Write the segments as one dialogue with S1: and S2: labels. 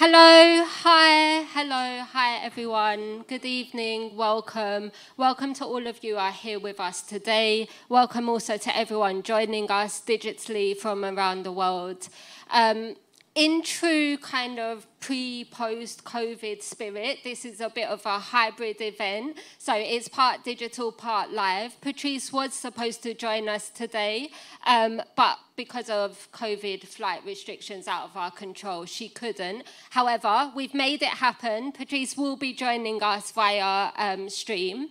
S1: Hello, hi, hello, hi everyone. Good evening, welcome. Welcome to all of you who are here with us today. Welcome also to everyone joining us digitally from around the world. Um, in true kind of pre post COVID spirit, this is a bit of a hybrid event. So it's part digital, part live. Patrisse was supposed to join us today, um, but because of COVID flight restrictions out of our control, she couldn't. However, we've made it happen. Patrisse will be joining us via um, stream.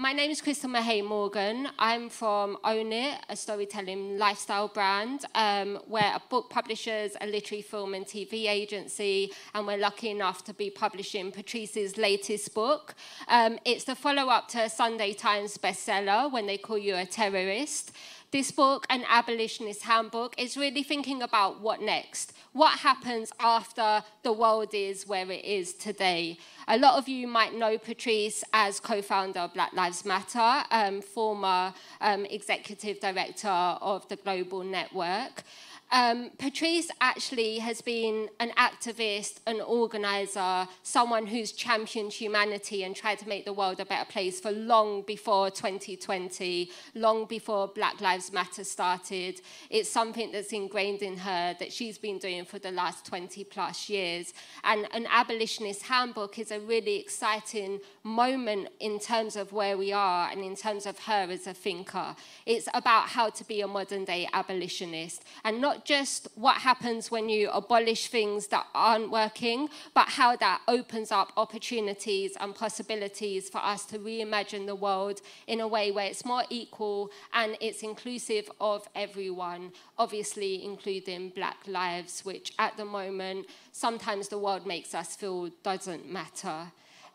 S1: My name is Crystal Mahey-Morgan. I'm from Own It, a storytelling lifestyle brand. Um, we're a book publishers, a literary film and TV agency, and we're lucky enough to be publishing Patrisse's latest book. Um, it's the follow up to Sunday Times bestseller, When They Call You a Terrorist. This book, An Abolitionist Handbook, is really thinking about what next. What happens after the world is where it is today? A lot of you might know Patrisse as co-founder of Black Lives Matter, um, former um, executive director of the Global Network. Um, Patrisse actually has been an activist, an organizer, someone who's championed humanity and tried to make the world a better place for long before 2020, long before Black Lives Matter started. It's something that's ingrained in her that she's been doing for the last 20 plus years. And an abolitionist handbook is a really exciting moment in terms of where we are and in terms of her as a thinker. It's about how to be a modern day abolitionist and not just what happens when you abolish things that aren't working, but how that opens up opportunities and possibilities for us to reimagine the world in a way where it's more equal and it's inclusive of everyone, obviously including black lives, which at the moment sometimes the world makes us feel doesn't matter.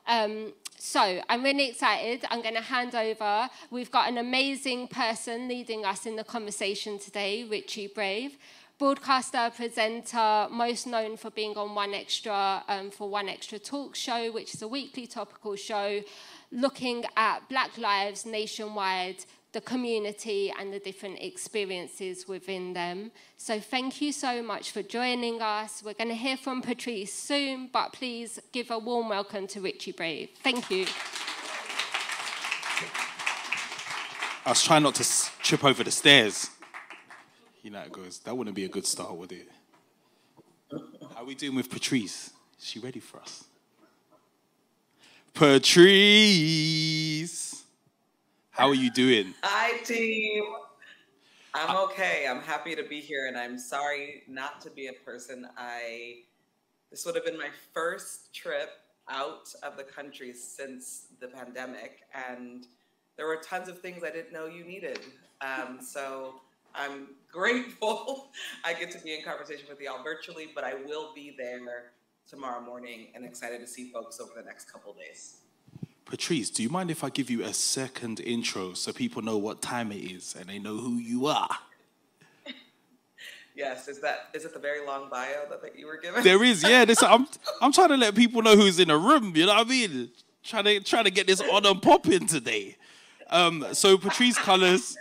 S1: Um, so I'm really excited. I'm going to hand over. We've got an amazing person leading us in the conversation today, Richie Brave broadcaster, presenter, most known for being on 1Xtra um, for 1Xtra Talk Show, which is a weekly topical show looking at Black lives nationwide, the community, and the different experiences within them. So, thank you so much for joining us. We're going to hear from Patrisse soon, but please give a warm welcome to Richie Brave. Thank you.
S2: I was trying not to trip over the stairs. You know, it goes, that wouldn't be a good start, would it? How are we doing with Patrisse? Is she ready for us? Patrisse! How are you doing?
S3: Hi, team. I'm okay. I'm happy to be here, and I'm sorry not to be a person. I this would have been my first trip out of the country since the pandemic, and there were tons of things I didn't know you needed. Um, so I'm grateful I get to be in conversation with y'all virtually, but I will be there tomorrow morning and excited to see folks over the next couple days.
S2: Patrisse, do you mind if I give you a second intro so people know what time it is and they know who you are?
S3: yes, is that is it the very long bio that, that you were given?
S2: There is, yeah. This I'm I'm trying to let people know who's in the room. You know what I mean? Trying to trying to get this on and popping today. Um, so Patrisse Cullors,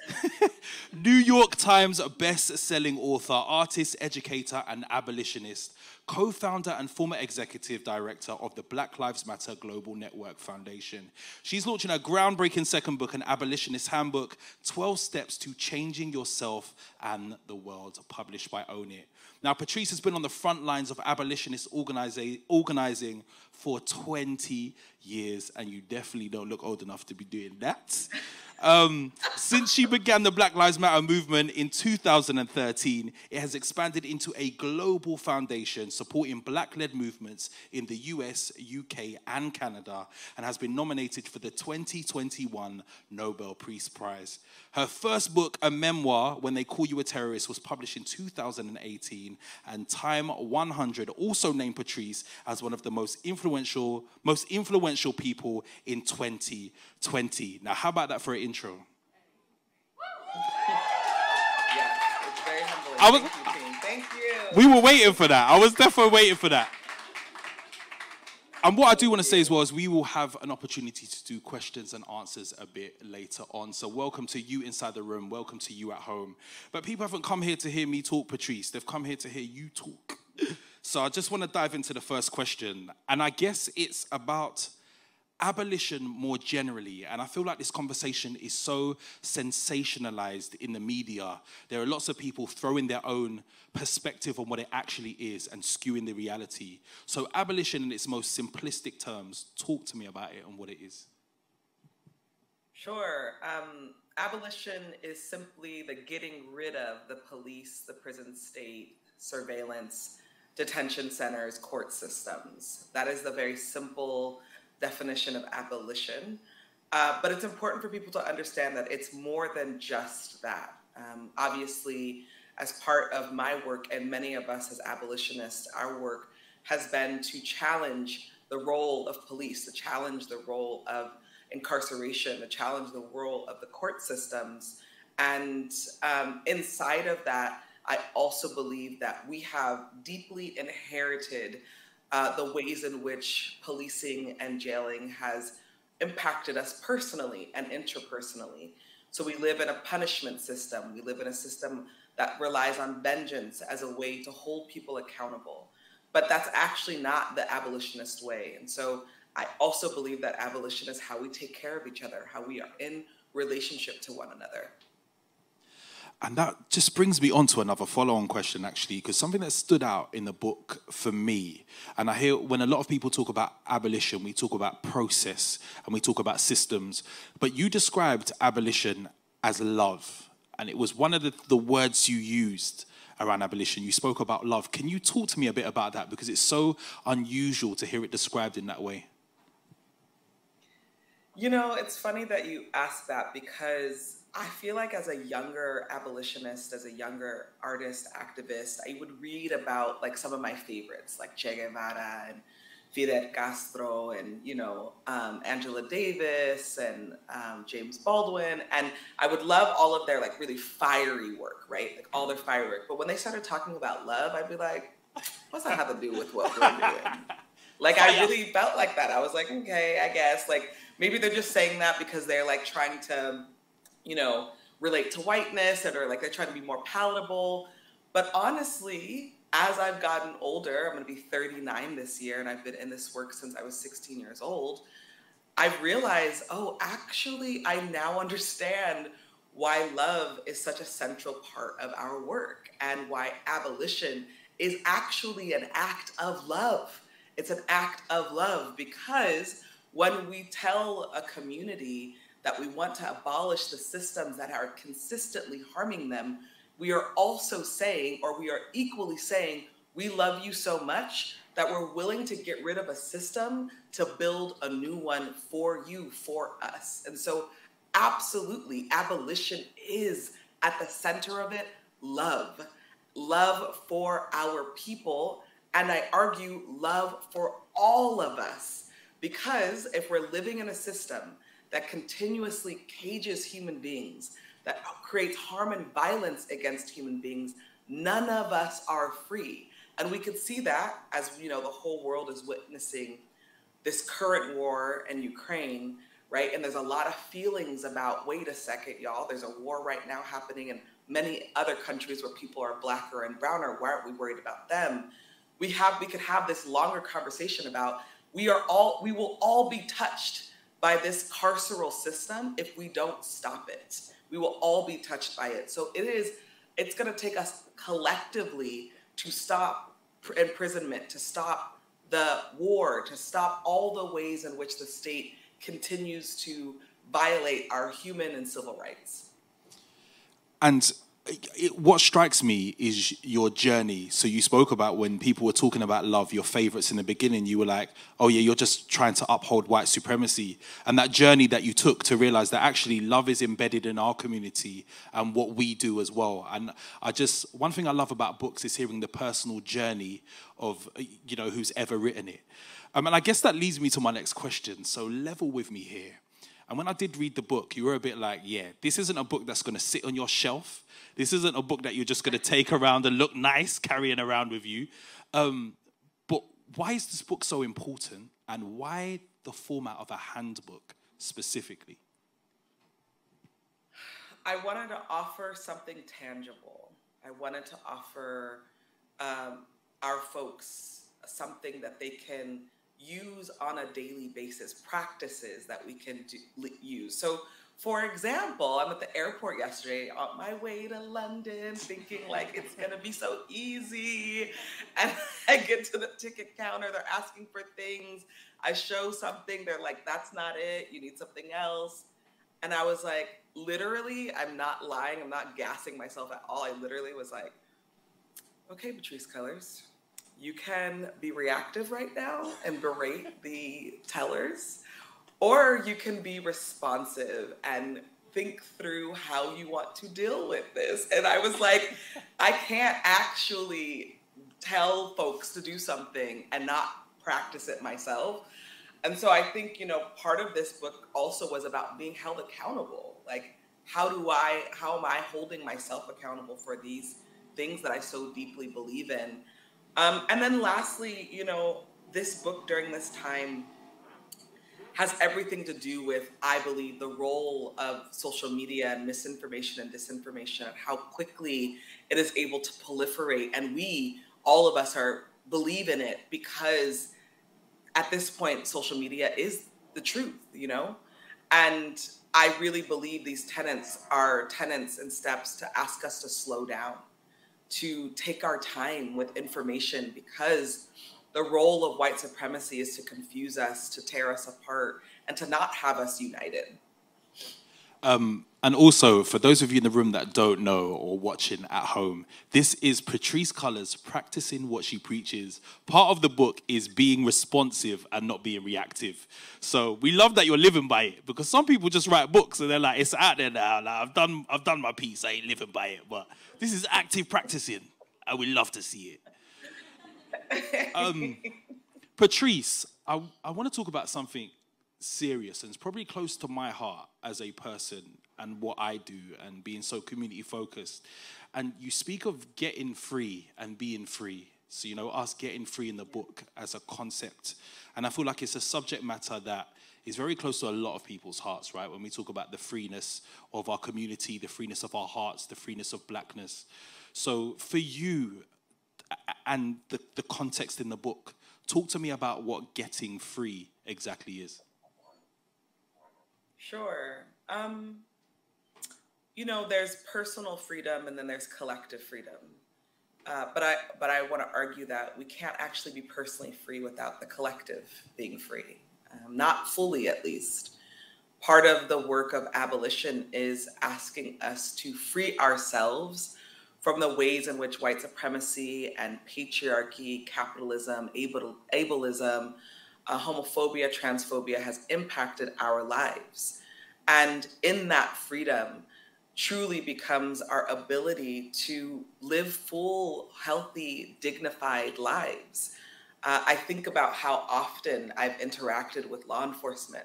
S2: New York Times best-selling author, artist, educator, and abolitionist, co-founder and former executive director of the Black Lives Matter Global Network Foundation. She's launching a groundbreaking second book, an abolitionist handbook, 12 Steps to Changing Yourself and the World, published by Own It. Now, Patrisse has been on the front lines of abolitionist organizing for 20 years, and you definitely don't look old enough to be doing that. Um, since she began the Black Lives Matter movement in 2013, it has expanded into a global foundation supporting black led movements in the US, UK, and Canada, and has been nominated for the 2021 Nobel Peace Prize. Her first book, a memoir, When They Call You a Terrorist, was published in 2018, and Time 100 also named Patrisse as one of the most influential, most influential people in 2020. Now, how about that for an intro?
S3: yeah, it's very humbling. I was, Thank you, Thank you.
S2: We were waiting for that. I was definitely waiting for that. And what I do want to say as well is we will have an opportunity to do questions and answers a bit later on. So welcome to you inside the room. Welcome to you at home. But people haven't come here to hear me talk, Patrisse. They've come here to hear you talk. So I just want to dive into the first question. And I guess it's about abolition more generally. And I feel like this conversation is so sensationalized in the media. There are lots of people throwing their own perspective on what it actually is and skewing the reality. So, abolition in its most simplistic terms, talk to me about it and what it is.
S3: Sure. Um, abolition is simply the getting rid of the police, the prison state, surveillance, detention centers, court systems. That is the very simple definition of abolition. Uh, but it's important for people to understand that it's more than just that. Um, obviously, as part of my work and many of us as abolitionists, our work has been to challenge the role of police, to challenge the role of incarceration, to challenge the role of the court systems. And um, inside of that, I also believe that we have deeply inherited uh, the ways in which policing and jailing has impacted us personally and interpersonally. So we live in a punishment system. We live in a system that relies on vengeance as a way to hold people accountable. But that's actually not the abolitionist way. And so I also believe that abolition is how we take care of each other, how we are in relationship to one another.
S2: And that just brings me on to another follow on question, actually, because something that stood out in the book for me, and I hear when a lot of people talk about abolition, we talk about process and we talk about systems, but you described abolition as love. And it was one of the, the words you used around abolition. You spoke about love. Can you talk to me a bit about that? Because it's so unusual to hear it described in that way.
S3: You know, it's funny that you asked that because I feel like as a younger abolitionist, as a younger artist, activist, I would read about like some of my favorites, like Che Guevara and Fidel Castro and, you know, um, Angela Davis and um, James Baldwin. And I would love all of their like really fiery work, right? Like all their firework. But when they started talking about love, I'd be like, what's that have to do with what we're doing? like I really felt like that. I was like, okay, I guess. Like maybe they're just saying that because they're like trying to you know, relate to whiteness and are like they're trying to be more palatable. But honestly, as I've gotten older, I'm going to be 39 this year, and I've been in this work since I was 16 years old. I've realized, oh, actually, I now understand why love is such a central part of our work and why abolition is actually an act of love. It's an act of love because when we tell a community that we want to abolish the systems that are consistently harming them, we are also saying, or we are equally saying, we love you so much that we're willing to get rid of a system to build a new one for you, for us. And so, absolutely, abolition is at the center of it love. Love for our people. And I argue love for all of us. Because if we're living in a system that continuously cages human beings, that creates harm and violence against human beings, none of us are free. And we could see that as you know the whole world is witnessing this current war in Ukraine, right? And there's a lot of feelings about wait a second, y'all, there's a war right now happening in many other countries where people are blacker and browner. Why aren't we worried about them? We have we could have this longer conversation about we are all we will all be touched by this carceral system if we don't stop it. We will all be touched by it. So it is, it's going to take us collectively to stop imprisonment, to stop the war, to stop all the ways in which the state continues to violate our human and civil rights.
S2: And it, what strikes me is your journey. So you spoke about when people were talking about love, your favorites in the beginning. You were like, "Oh yeah, you're just trying to uphold white supremacy," and that journey that you took to realize that actually love is embedded in our community and what we do as well. And I just one thing I love about books is hearing the personal journey of you know who's ever written it. Um, and I guess that leads me to my next question. So level with me here. And when I did read the book, you were a bit like, yeah, this isn't a book that's going to sit on your shelf. This isn't a book that you're just going to take around and look nice carrying around with you. Um, but why is this book so important? And why the format of a handbook specifically?
S3: I wanted to offer something tangible. I wanted to offer um, our folks something that they can use on a daily basis, practices that we can do, use. So, for example, I'm at the airport yesterday on my way to London, thinking like it's gonna be so easy. And I get to the ticket counter, they're asking for things. I show something, they're like, that's not it, you need something else. And I was like, literally, I'm not lying, I'm not gassing myself at all. I literally was like, okay, Patrisse Cullors, you can be reactive right now and berate the tellers, or you can be responsive and think through how you want to deal with this. And I was like, I can't actually tell folks to do something and not practice it myself. And so I think, you know, part of this book also was about being held accountable. Like, how do I, how am I holding myself accountable for these things that I so deeply believe in? Um, and then lastly, you know, this book during this time has everything to do with, I believe, the role of social media and misinformation and disinformation and how quickly it is able to proliferate. And we, all of us, are believe in it because at this point, social media is the truth, you know? And I really believe these tenants are tenants and steps to ask us to slow down to take our time with information because the role of white supremacy is to confuse us, to tear us apart, and to not have us united.
S2: Um, and also, for those of you in the room that don't know or watching at home, this is Patrisse Cullors practicing what she preaches. Part of the book is being responsive and not being reactive. So we love that you're living by it because some people just write books and they're like, "It's out there now. Like, I've done, I've done my piece. I ain't living by it." But this is active practicing, and we love to see it. Um, Patrisse, I, I want to talk about something serious and it's probably close to my heart as a person and what I do and being so community focused. And you speak of getting free and being free. So, you know, us getting free in the book as a concept. And I feel like it's a subject matter that is very close to a lot of people's hearts, right? When we talk about the freeness of our community, the freeness of our hearts, the freeness of blackness. So, for you and the, the context in the book, talk to me about what getting free exactly is.
S3: Sure. Um, you know, there's personal freedom and then there's collective freedom. Uh, but I but I want to argue that we can't actually be personally free without the collective being free, um, not fully at least. Part of the work of abolition is asking us to free ourselves from the ways in which white supremacy and patriarchy, capitalism, able, ableism, uh, homophobia, transphobia has impacted our lives. And in that freedom truly becomes our ability to live full, healthy, dignified lives. Uh, I think about how often I've interacted with law enforcement,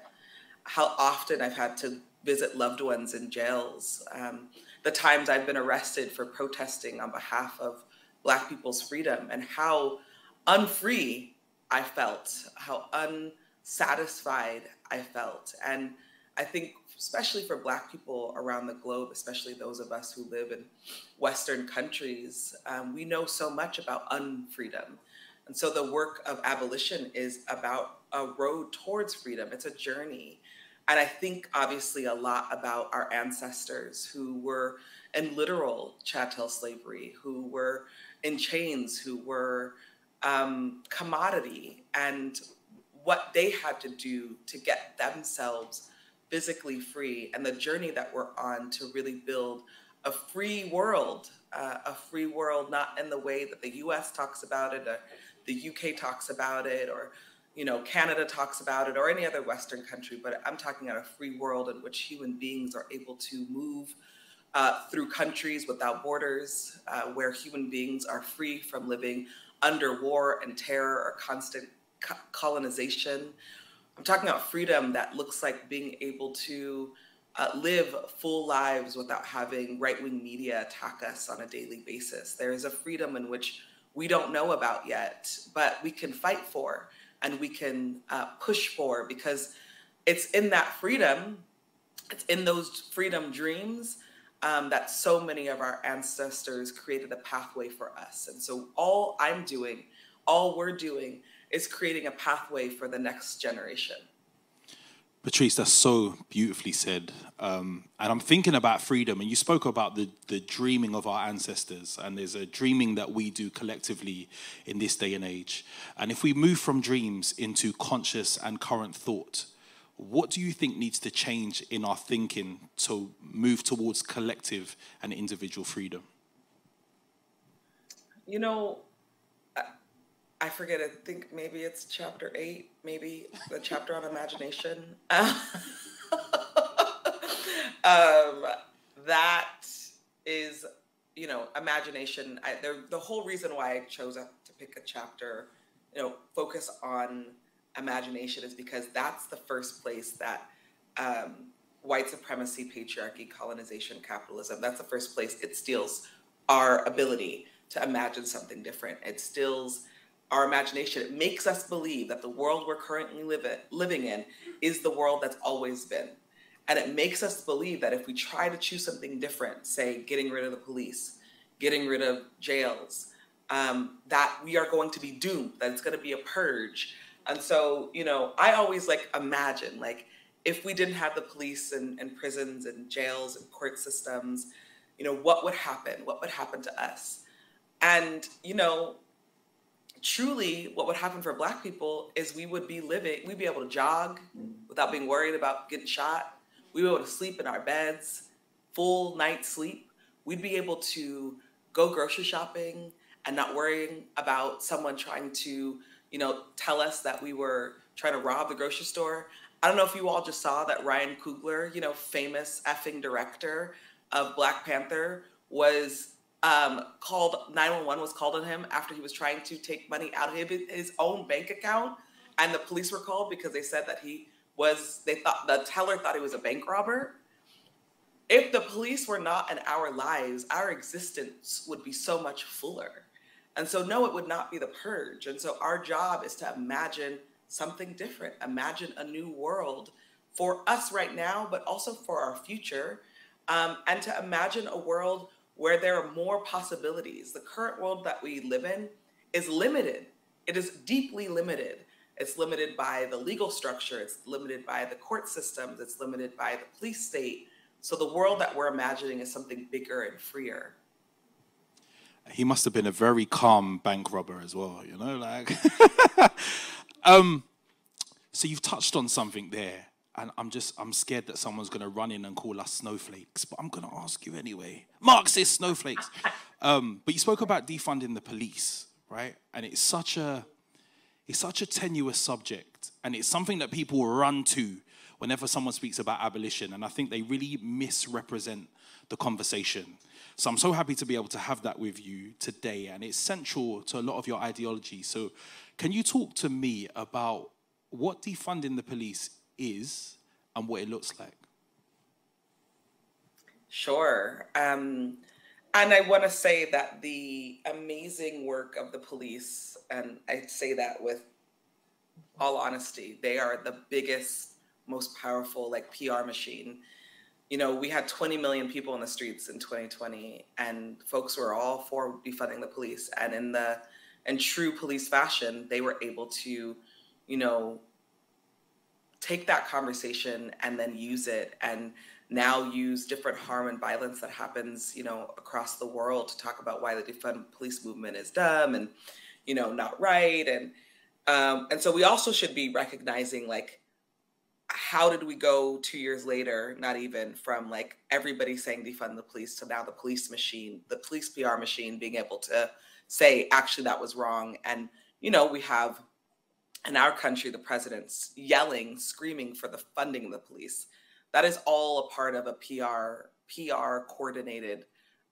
S3: how often I've had to visit loved ones in jails, um, the times I've been arrested for protesting on behalf of Black people's freedom, and how unfree I felt, how unsatisfied I felt. And I think, especially for Black people around the globe, especially those of us who live in Western countries, um, we know so much about unfreedom. And so the work of abolition is about a road towards freedom, it's a journey. And I think, obviously, a lot about our ancestors who were in literal chattel slavery, who were in chains, who were um, commodity and what they had to do to get themselves physically free and the journey that we're on to really build a free world, uh, a free world not in the way that the US talks about it, or the UK talks about it, or you know Canada talks about it, or any other Western country. But I'm talking about a free world in which human beings are able to move uh, through countries without borders, uh, where human beings are free from living under war and terror or constant co- colonization. I'm talking about freedom that looks like being able to uh, live full lives without having right wing media attack us on a daily basis. There is a freedom in which we don't know about yet, but we can fight for and we can uh, push for because it's in that freedom, it's in those freedom dreams um, that so many of our ancestors created a pathway for us. And so all I'm doing, all we're doing, is creating a pathway for the next generation.
S2: Patrisse, that's so beautifully said. Um, and I'm thinking about freedom, and you spoke about the, the dreaming of our ancestors, and there's a dreaming that we do collectively in this day and age. And if we move from dreams into conscious and current thought, what do you think needs to change in our thinking to move towards collective and individual freedom?
S3: You know, I forget. I think maybe it's chapter eight, maybe the chapter on imagination. um, that is, you know, imagination. I, the whole reason why I chose to pick a chapter, you know, focus on imagination is because that's the first place that um, white supremacy, patriarchy, colonization, capitalism, that's the first place it steals our ability to imagine something different. It steals our imagination. It makes us believe that the world we're currently live it, living in is the world that's always been. And it makes us believe that if we try to choose something different, say getting rid of the police, getting rid of jails, um, that we are going to be doomed, that it's going to be a purge. And so, you know, I always like imagine, like, if we didn't have the police and, and prisons and jails and court systems, you know, what would happen? What would happen to us? And, you know, truly what would happen for black people is we would be living we'd be able to jog without being worried about getting shot. We'd be able to sleep in our beds full night sleep. We'd be able to go grocery shopping and not worrying about someone trying to you know tell us that we were trying to rob the grocery store. I don't know if you all just saw that ryan coogler you know famous effing director of black panther was um, called 911 was called on him after he was trying to take money out of his own bank account, and the police were called because they said that he was. They thought the teller thought he was a bank robber. If the police were not in our lives, our existence would be so much fuller. And so, no, it would not be the purge. And so, our job is to imagine something different, imagine a new world for us right now, but also for our future, um, and to imagine a world where there are more possibilities. The current world that we live in is limited. It is deeply limited. It's limited by the legal structure, it's limited by the court systems, it's limited by the police state. So the world that we're imagining is something bigger and freer.
S2: He must have been a very calm bank robber as well, you know, like um so you've touched on something there and I'm just I'm scared that someone's gonna run in and call us snowflakes. But I'm gonna ask you anyway. Marxist snowflakes. Um, but you spoke about defunding the police, right? And it's such a it's such a tenuous subject, and it's something that people run to whenever someone speaks about abolition. And I think they really misrepresent the conversation. So I'm so happy to be able to have that with you today, and it's central to a lot of your ideology. So, can you talk to me about what defunding the police is and what it looks like?
S3: Sure. Um, and I want to say that the amazing work of the police, and I say that with all honesty, they are the biggest, most powerful like PR machine. You know, we had 20 million people in the streets in 2020, and folks were all for defunding the police. And in the in true police fashion, they were able to, you know, take that conversation and then use it and now use different harm and violence that happens you know across the world to talk about why the defund police movement is dumb and you know not right. And um, and so we also should be recognizing like how did we go two years later not even from like everybody saying defund the police to now the police machine the police pr machine being able to say actually that was wrong. And you know we have in our country, the president's yelling, screaming for the funding of the police. That is all a part of a PR PR coordinated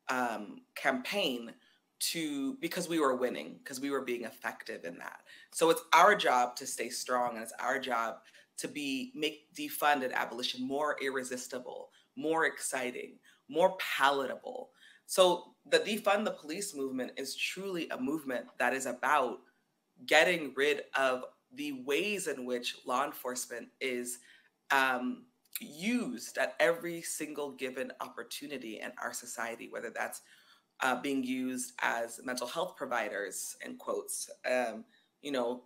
S3: um, campaign to because we were winning because we were being effective in that. So it's our job to stay strong, and it's our job to be make defund and abolition more irresistible, more exciting, more palatable. So the defund the police movement is truly a movement that is about getting rid of the ways in which law enforcement is um, used at every single given opportunity in our society, whether that's uh, being used as mental health providers, in quotes, um, you know,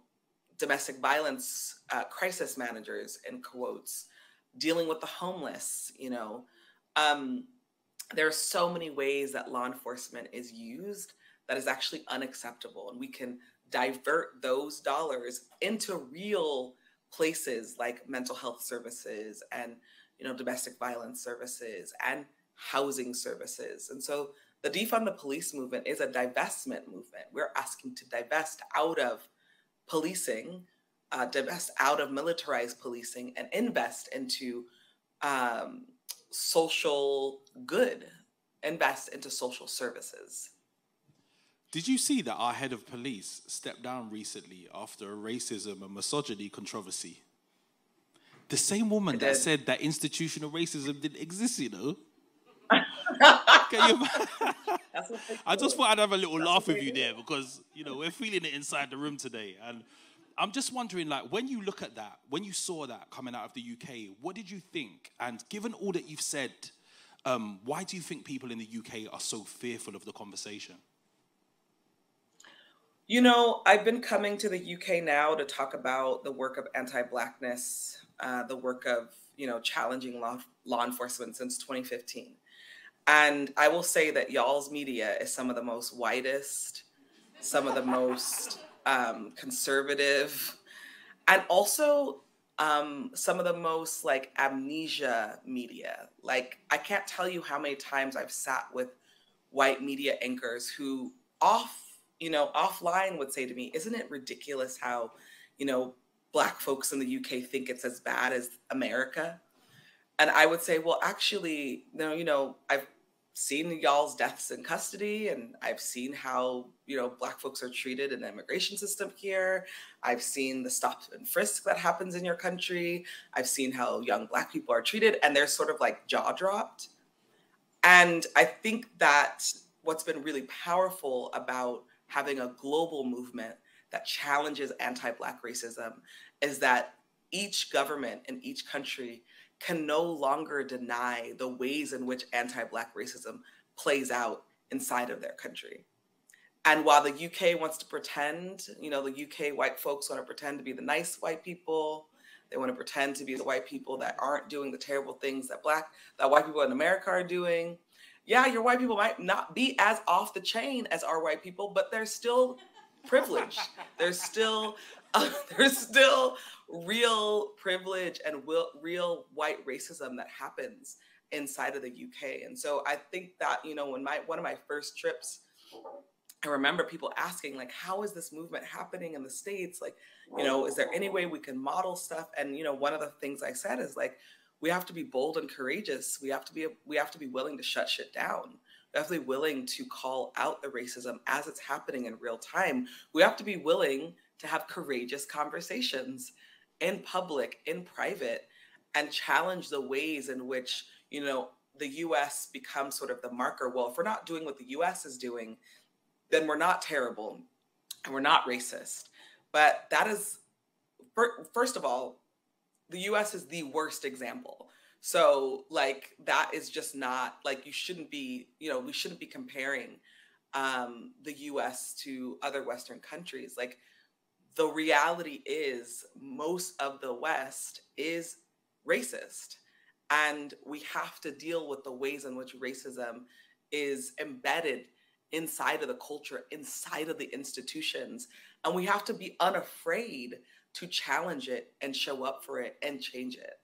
S3: domestic violence uh, crisis managers, in quotes, dealing with the homeless, you know. Um, there are so many ways that law enforcement is used that is actually unacceptable. And we can divert those dollars into real places like mental health services and you know domestic violence services and housing services. And so the defund the police movement is a divestment movement. We're asking to divest out of policing uh, divest out of militarized policing and invest into um, social good invest into social services
S2: did you see that our head of police stepped down recently after a racism and misogyny controversy? The same woman that said that institutional racism didn't exist, you know. you I just thought I'd have a little That's laugh with you there because you know we're feeling it inside the room today, and I'm just wondering, like, when you look at that, when you saw that coming out of the UK, what did you think? And given all that you've said, um, why do you think people in the UK are so fearful of the conversation?
S3: You know, I've been coming to the UK now to talk about the work of anti-blackness, uh, the work of you know challenging law law enforcement since 2015, and I will say that y'all's media is some of the most whitest, some of the most um, conservative, and also um, some of the most like amnesia media. Like I can't tell you how many times I've sat with white media anchors who off you know, offline would say to me, Isn't it ridiculous how, you know, Black folks in the UK think it's as bad as America? And I would say, Well, actually, no, you know, I've seen y'all's deaths in custody and I've seen how, you know, Black folks are treated in the immigration system here. I've seen the stop and frisk that happens in your country. I've seen how young Black people are treated and they're sort of like jaw dropped. And I think that what's been really powerful about having a global movement that challenges anti Black racism is that each government in each country can no longer deny the ways in which anti Black racism plays out inside of their country. And while the UK wants to pretend, you know, the UK white folks want to pretend to be the nice white people, they want to pretend to be the white people that aren't doing the terrible things that black that white people in America are doing yeah, your white people might not be as off the chain as our white people, but they're still privileged. there's still uh, there's still real privilege and will, real white racism that happens inside of the UK. And so I think that you know when my one of my first trips I remember people asking, like, how is this movement happening in the States? Like, you know, is there any way we can model stuff? And, you know, one of the things I said is like, we have to be bold and courageous. We have to be we have to be willing to shut shit down. We have to be willing to call out the racism as it's happening in real time. We have to be willing to have courageous conversations in public, in private, and challenge the ways in which, you know, the US becomes sort of the marker. Well, if we're not doing what the US is doing, then we're not terrible and we're not racist. But that is, first of all, the US is the worst example. So like that is just not like you shouldn't be, you know, we shouldn't be comparing um, the US to other Western countries. Like the reality is most of the West is racist. And we have to deal with the ways in which racism is embedded inside of the culture, inside of the institutions. And we have to be unafraid to challenge it and show up for it and change it.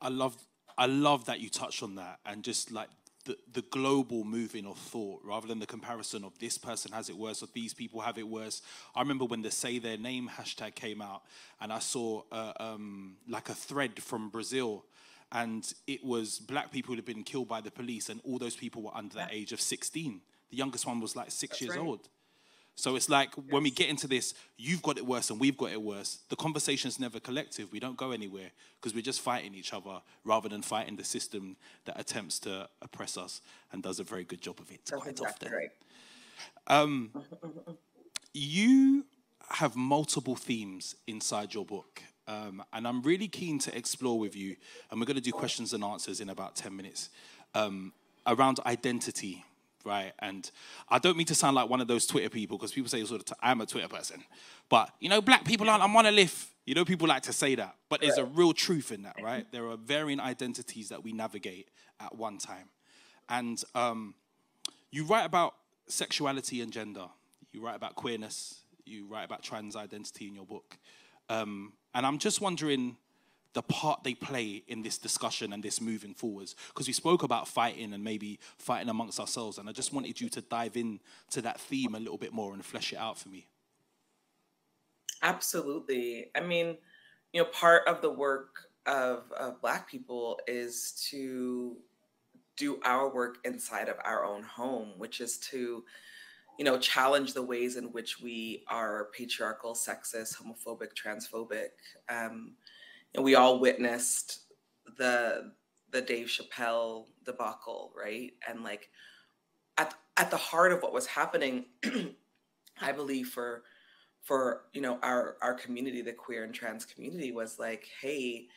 S2: I love I love that you touched on that and just like the, the global moving of thought rather than the comparison of this person has it worse or these people have it worse. I remember when the say their name hashtag came out and I saw uh, um, like a thread from Brazil and it was black people who had been killed by the police and all those people were under yeah. the age of 16. The youngest one was like six That's years right. old. So it's like yes. when we get into this, you've got it worse and we've got it worse. The conversation's never collective. We don't go anywhere because we're just fighting each other rather than fighting the system that attempts to oppress us and does a very good job of it That's quite exactly often. Right. Um, you have multiple themes inside your book. Um, and I'm really keen to explore with you, and we're going to do questions and answers in about 10 minutes, um, around identity, right? And I don't mean to sound like one of those Twitter people, because people say sort of, I'm a Twitter person. But, you know, black people aren't a monolith. You know, people like to say that. But there's a real truth in that, right? There are varying identities that we navigate at one time. And um, you write about sexuality and gender. You write about queerness. You write about trans identity in your book. Um, and I'm just wondering the part they play in this discussion and this moving forwards. Because we spoke about fighting and maybe fighting amongst ourselves. And I just wanted you to dive in to that theme a little bit more and flesh it out for me.
S3: Absolutely. I mean, you know, part of the work of, of Black people is to do our work inside of our own home, which is to you know, challenge the ways in which we are patriarchal, sexist, homophobic, transphobic. Um, and we all witnessed the the Dave Chappelle debacle, right? And like at at the heart of what was happening, I believe for for you know our our community, the queer and trans community, was like, hey,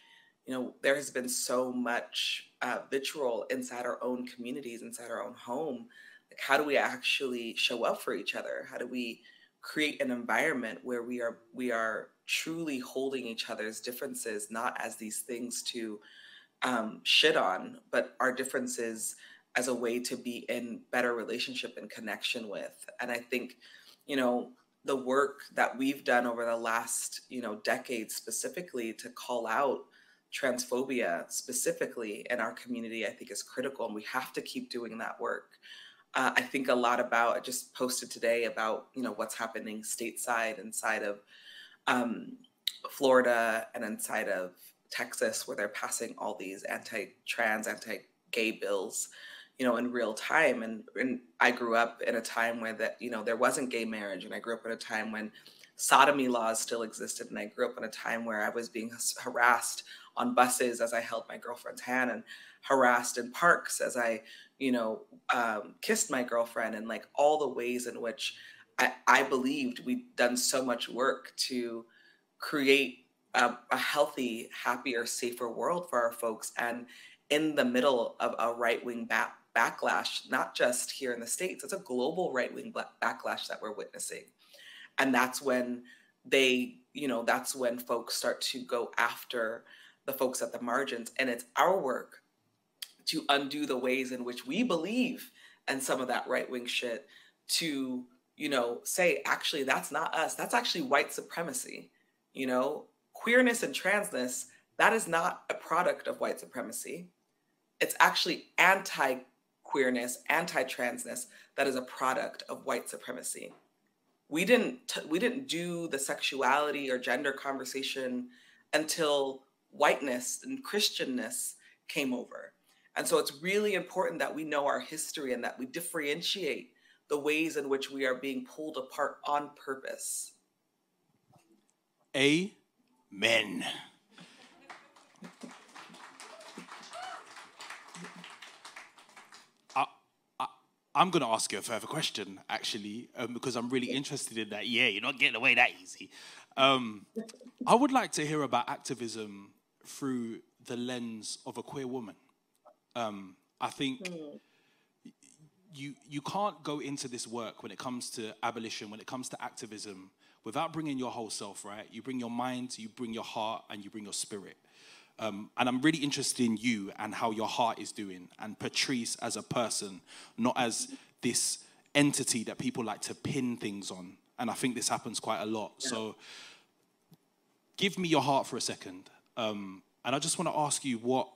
S3: you know, there has been so much uh, vitriol inside our own communities, inside our own home like how do we actually show up for each other how do we create an environment where we are we are truly holding each other's differences not as these things to um, shit on but our differences as a way to be in better relationship and connection with and i think you know the work that we've done over the last you know decades specifically to call out transphobia specifically in our community i think is critical and we have to keep doing that work uh, I think a lot about. I just posted today about you know what's happening stateside inside of um, Florida and inside of Texas, where they're passing all these anti-trans, anti-gay bills, you know, in real time. And, and I grew up in a time where that you know there wasn't gay marriage, and I grew up in a time when sodomy laws still existed, and I grew up in a time where I was being harassed on buses as I held my girlfriend's hand and harassed in parks as I you know, um, kissed my girlfriend and like all the ways in which I, I believed we'd done so much work to create a, a healthy, happier, safer world for our folks. And in the middle of a right wing back, backlash, not just here in the States, it's a global right wing backlash that we're witnessing. And that's when they, you know, that's when folks start to go after the folks at the margins. And it's our work to undo the ways in which we believe and some of that right wing shit to, you know, say, actually, that's not us. That's actually white supremacy. You know, queerness and transness, that is not a product of white supremacy. It's actually anti queerness, anti transness that is a product of white supremacy. We didn't we didn't do the sexuality or gender conversation until whiteness and Christianness came over. And so it's really important that we know our history and that we differentiate the ways in which we are being pulled apart on purpose.
S2: Amen. I'm going to ask you a further question, actually, um, because I'm really interested in that. Yeah, you're not getting away that easy. Um, I would like to hear about activism through the lens of a queer woman. Um, I think mm. You you can't go into this work when it comes to abolition, when it comes to activism, without bringing your whole self. Right? You bring your mind, you bring your heart, and you bring your spirit. Um, and I'm really interested in you and how your heart is doing, and Patrisse as a person, not as this entity that people like to pin things on. And I think this happens quite a lot. Yeah. So give me your heart for a second. Um, and I just want to ask you what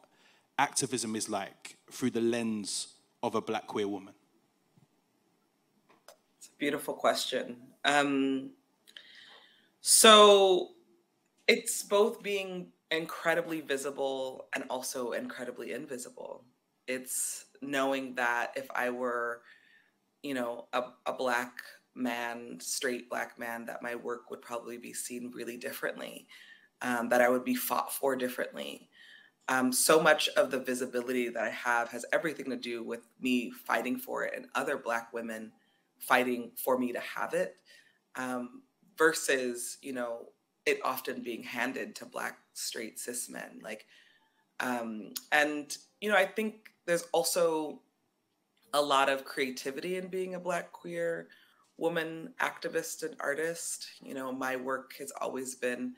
S2: activism is like through the lens of a black queer woman?
S3: Beautiful question. Um, so it's both being incredibly visible and also incredibly invisible. It's knowing that if I were, you know, a, a black man, straight black man, that my work would probably be seen really differently, um, that I would be fought for differently um, so much of the visibility that I have has everything to do with me fighting for it and other Black women fighting for me to have it, um, versus you know it often being handed to black straight cis men like um, and you know i think there's also a lot of creativity in being a black queer woman activist and artist. You know my work has always been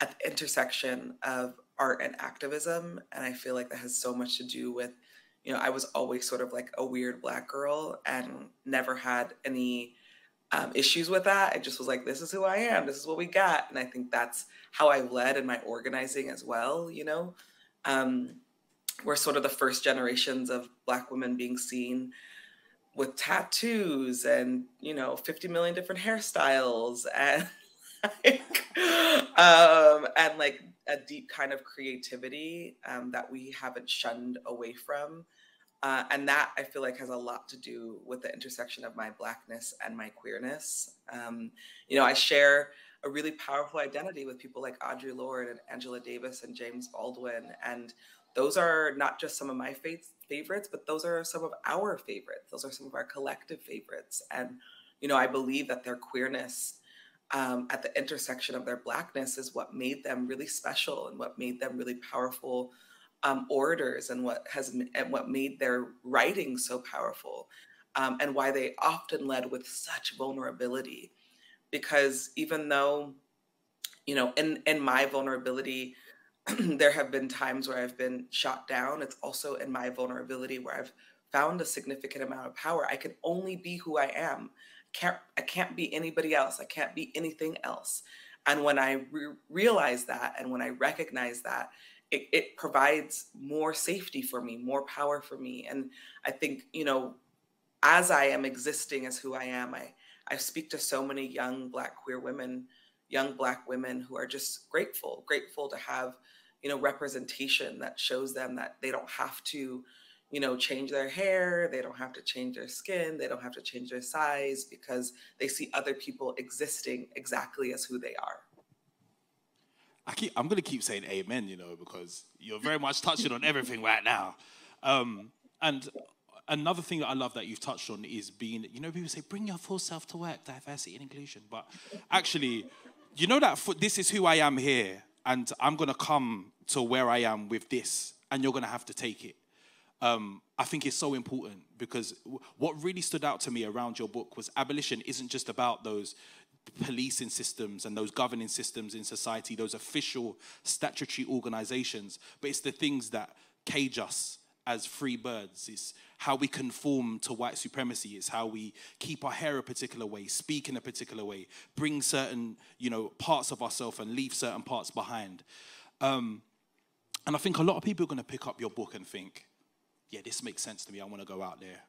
S3: at the intersection of art and activism and i feel like that has so much to do with you know i was always sort of like a weird black girl and never had any um, issues with that. I just was like, this is who I am. This is what we got. And I think that's how I led in my organizing as well. You know, um, we're sort of the first generations of Black women being seen with tattoos and, you know, 50 million different hairstyles and like, um, and like a deep kind of creativity um, that we haven't shunned away from. Uh, and that I feel like has a lot to do with the intersection of my blackness and my queerness. Um, you know, I share a really powerful identity with people like Audre Lorde and Angela Davis and James Baldwin. And those are not just some of my favorites, but those are some of our favorites. Those are some of our collective favorites. And, you know, I believe that their queerness um, at the intersection of their blackness is what made them really special and what made them really powerful um, orators and what has and what made their writing so powerful um, and why they often led with such vulnerability. Because even though you know in in my vulnerability there have been times where i've been shot down. It's also in my vulnerability where i've found a significant amount of power. I can only be who i am can't i can't be anybody else i can't be anything else and when i re- realize that and when i recognize that it, it provides more safety for me, more power for me. And I think, you know, as I am existing as who I am, I, I speak to so many young Black queer women, young Black women who are just grateful, grateful to have, you know, representation that shows them that they don't have to, you know, change their hair, they don't have to change their skin, they don't have to change their size because they see other people existing exactly as who they are.
S2: I keep, I'm going to keep saying amen, you know, because you're very much touching on everything right now. Um, and another thing that I love that you've touched on is being, you know, people say, bring your full self to work, diversity and inclusion. But actually, you know that for, this is who I am here, and I'm going to come to where I am with this, and you're going to have to take it. Um, I think it's so important because what really stood out to me around your book was abolition isn't just about those policing systems and those governing systems in society, those official statutory organizations, but it's the things that cage us as free birds. It's how we conform to white supremacy. It's how we keep our hair a particular way, speak in a particular way, bring certain, you know, parts of ourselves and leave certain parts behind. Um, and I think a lot of people are going to pick up your book and think, yeah, this makes sense to me. I want to go out there.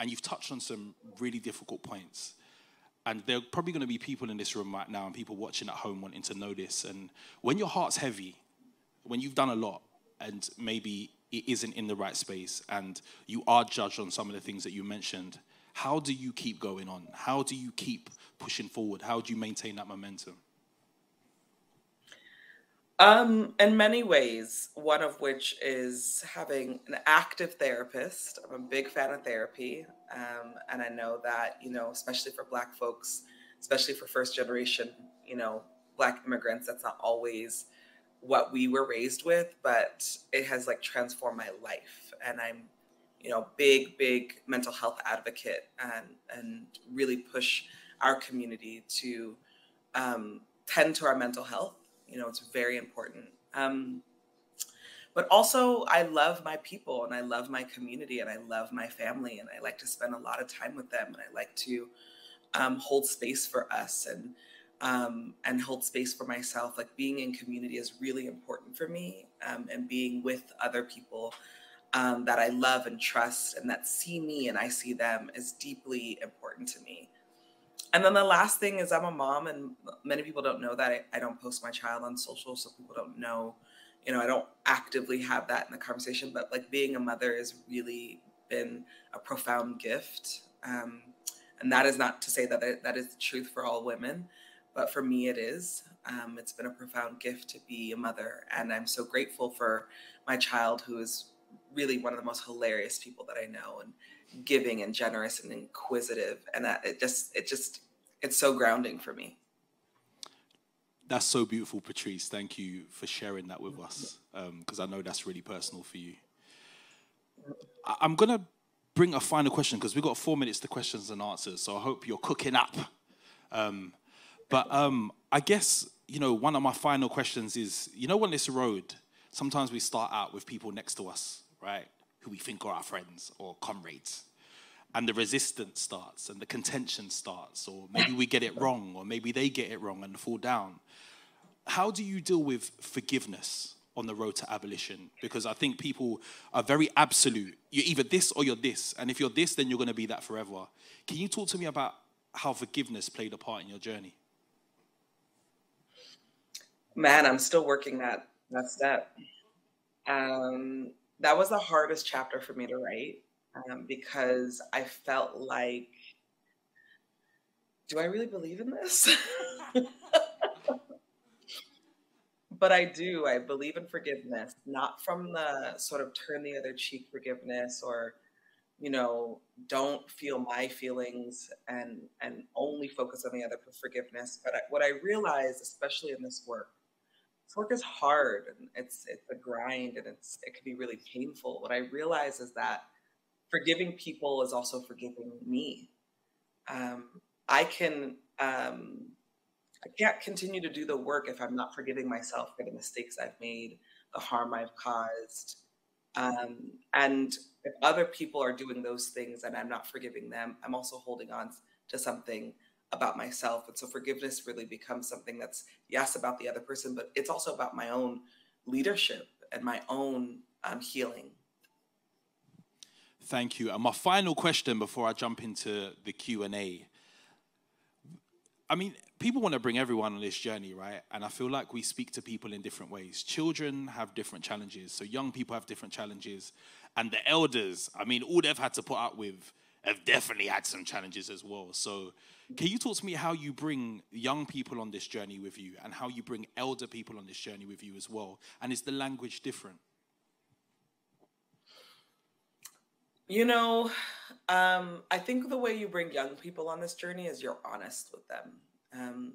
S2: And you've touched on some really difficult points and there are probably going to be people in this room right now and people watching at home wanting to know this. And when your heart's heavy, when you've done a lot and maybe it isn't in the right space and you are judged on some of the things that you mentioned, how do you keep going on? How do you keep pushing forward? How do you maintain that momentum?
S3: Um, in many ways, one of which is having an active therapist. I'm a big fan of therapy. Um, and I know that, you know, especially for Black folks, especially for first generation, you know, Black immigrants, that's not always what we were raised with, but it has like transformed my life. And I'm, you know, big, big mental health advocate and, and really push our community to um, tend to our mental health you know, it's very important. Um, but also, I love my people and I love my community and I love my family and I like to spend a lot of time with them and I like to um, hold space for us and um, and hold space for myself. Like being in community is really important for me, um, and being with other people um, that I love and trust and that see me and I see them is deeply important to me. And then the last thing is I'm a mom, and many people don't know that I, I, don't post my child on social, so people don't know. You know, I don't actively have that in the conversation, but like being a mother has really been a profound gift. Um, and that is not to say that that is the truth for all women, but for me it is. Um, it's been a profound gift to be a mother, and I'm so grateful for my child, who is really one of the most hilarious people that I know, and giving and generous and inquisitive and that it just it just it's so grounding for me
S2: That's so beautiful, Patrisse. Thank you for sharing that with us, because um, I know that's really personal for you. I- I'm gonna bring a final question because we've got four minutes to questions and answers. So I hope you're cooking up. Um, but um, I guess you know one of my final questions is: you know, on this road, sometimes we start out with people next to us, right, who we think are our friends or comrades, and the resistance starts and the contention starts, or maybe we get it wrong, or maybe they get it wrong and fall down. How do you deal with forgiveness on the road to abolition? Because I think people are very absolute. You're either this or you're this, and if you're this, then you're going to be that forever. Can you talk to me about how forgiveness played a part in your journey?
S3: Man, I'm still working that that step. Um, that was the hardest chapter for me to write um, because I felt like, do I really believe in this? but I do. I believe in forgiveness, not from the sort of turn the other cheek forgiveness or, you know, don't feel my feelings and and only focus on the other for forgiveness. But I, what I realized, especially in this work, work is hard and it's it's a grind and it's it can be really painful. What I realize is that forgiving people is also forgiving me. Um, I can um, I can't continue to do the work if I'm not forgiving myself for the mistakes I've made, the harm I've caused. Um, and if other people are doing those things and I'm not forgiving them, I'm also holding on to something about myself. And so forgiveness really becomes something that's, yes, about the other person, but it's also about my own leadership and my own um, healing.
S2: Thank you. And my final question before I jump into the Q&A. I mean, people want to bring everyone on this journey, right? And I feel like we speak to people in different ways. Children have different challenges, so young people have different challenges. And the elders, I mean, all they've had to put up with have definitely had some challenges as well. So, can you talk to me how you bring young people on this journey with you and how you bring elder people on this journey with you as well? And is the language different?
S3: You know, um, I think the way you bring young people on this journey is you're honest with them. Um,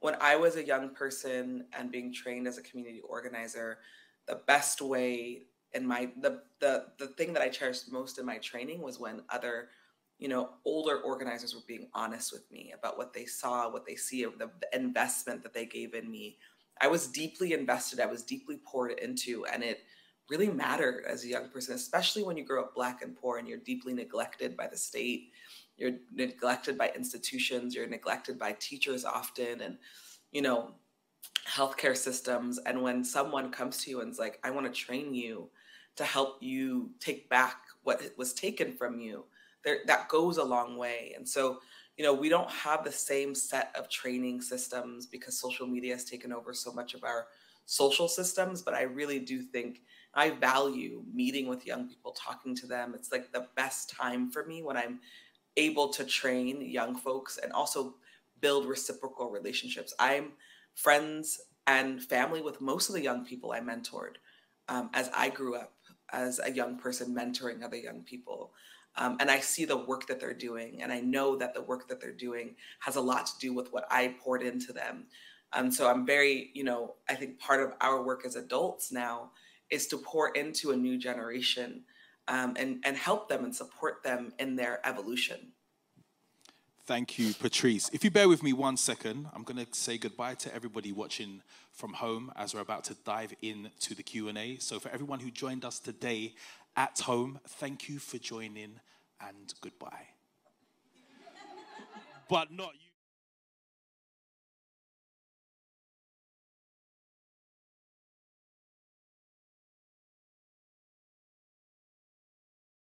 S3: when I was a young person and being trained as a community organizer, the best way in my the the the thing that I cherished most in my training was when other you know older organizers were being honest with me about what they saw, what they see, the, the investment that they gave in me. I was deeply invested. I was deeply poured into, and it really mattered as a young person, especially when you grow up black and poor and you're deeply neglected by the state. You're neglected by institutions, you're neglected by teachers often, and you know, healthcare systems. And when someone comes to you and is like, I want to train you to help you take back what was taken from you, that goes a long way. And so, you know, we don't have the same set of training systems because social media has taken over so much of our social systems. But I really do think I value meeting with young people, talking to them. It's like the best time for me when I'm able to train young folks and also build reciprocal relationships. I'm friends and family with most of the young people I mentored um, as I grew up as a young person mentoring other young people. Um, and I see the work that they're doing, and I know that the work that they're doing has a lot to do with what I poured into them. And um, so I'm very, you know, I think part of our work as adults now is to pour into a new generation um, and, and help them and support them in their evolution.
S2: Thank you, Patrisse. If you bear with me one second, I'm going to say goodbye to everybody watching from home as we're about to dive into the Q&A. So for everyone who joined us today at home, thank you for joining and goodbye. but not.